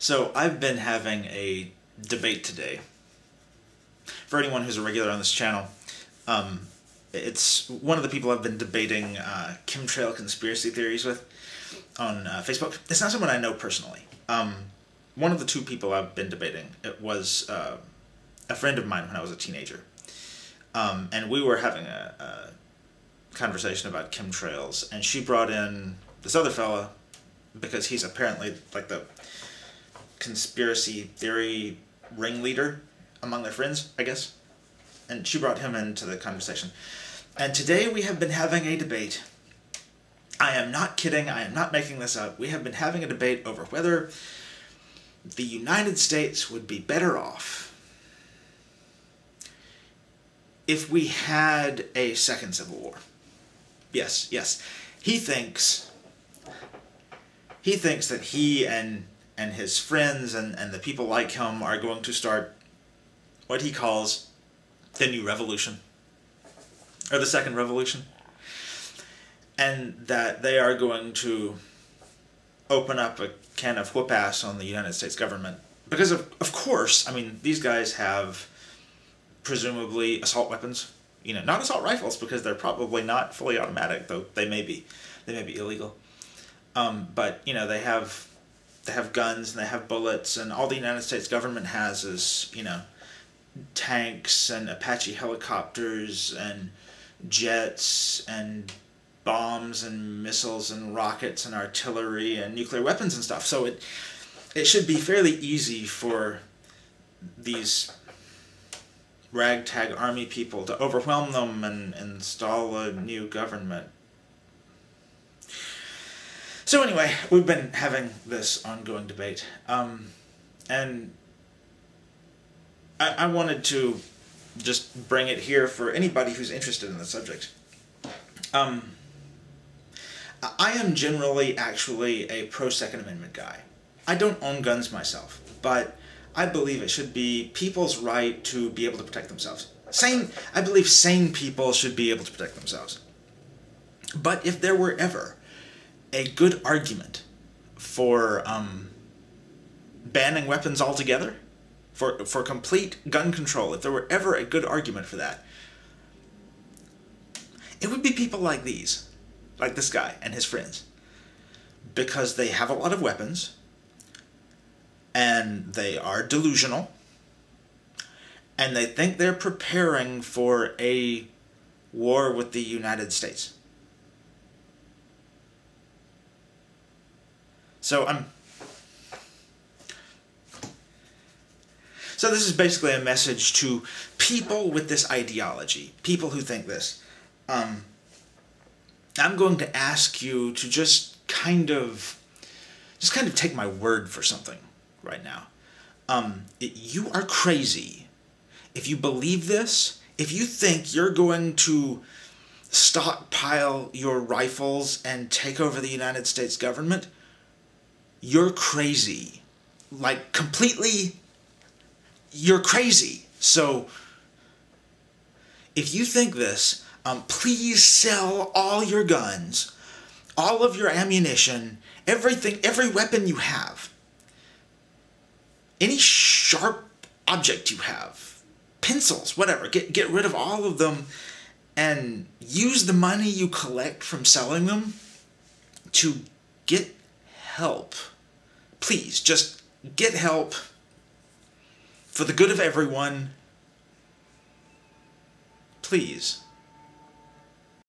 So I've been having a debate today. For anyone who's a regular on this channel, um, it's one of the people I've been debating uh, chemtrail conspiracy theories with on uh, Facebook. It's not someone I know personally. Um, one of the two people I've been debating it was uh, a friend of mine when I was a teenager, um, and we were having a, a conversation about chemtrails, and she brought in this other fella because he's apparently like the conspiracy theory ringleader among their friends, I guess. And she brought him into the conversation. And today we have been having a debate. I am not kidding, I am not making this up. We have been having a debate over whether the United States would be better off if we had a second civil war. Yes, yes. He thinks he thinks that he and and his friends and, and the people like him are going to start what he calls the new revolution or the second revolution. And that they are going to open up a can of whoop ass on the United States government. Because of of course I mean these guys have presumably assault weapons. You know not assault rifles because they're probably not fully automatic though they may be. They may be illegal. Um, but you know they have they have guns and they have bullets and all the United States government has is you know tanks and Apache helicopters and jets and bombs and missiles and rockets and artillery and nuclear weapons and stuff. So it it should be fairly easy for these ragtag army people to overwhelm them and install a new government so anyway, we've been having this ongoing debate, um, and I, I wanted to just bring it here for anybody who's interested in the subject. Um, I am generally actually a pro Second Amendment guy. I don't own guns myself, but I believe it should be people's right to be able to protect themselves. Sane, I believe sane people should be able to protect themselves. But if there were ever a good argument for um, banning weapons altogether, for for complete gun control. If there were ever a good argument for that, it would be people like these, like this guy and his friends, because they have a lot of weapons, and they are delusional, and they think they're preparing for a war with the United States. So I'm. So this is basically a message to people with this ideology, people who think this. Um, I'm going to ask you to just kind of, just kind of take my word for something right now. Um, it, you are crazy if you believe this. If you think you're going to stockpile your rifles and take over the United States government, you're crazy. Like, completely, you're crazy. So, if you think this, um, please sell all your guns, all of your ammunition, everything, every weapon you have, any sharp object you have, pencils, whatever, get, get rid of all of them and use the money you collect from selling them to get help. Please, just get help for the good of everyone. Please.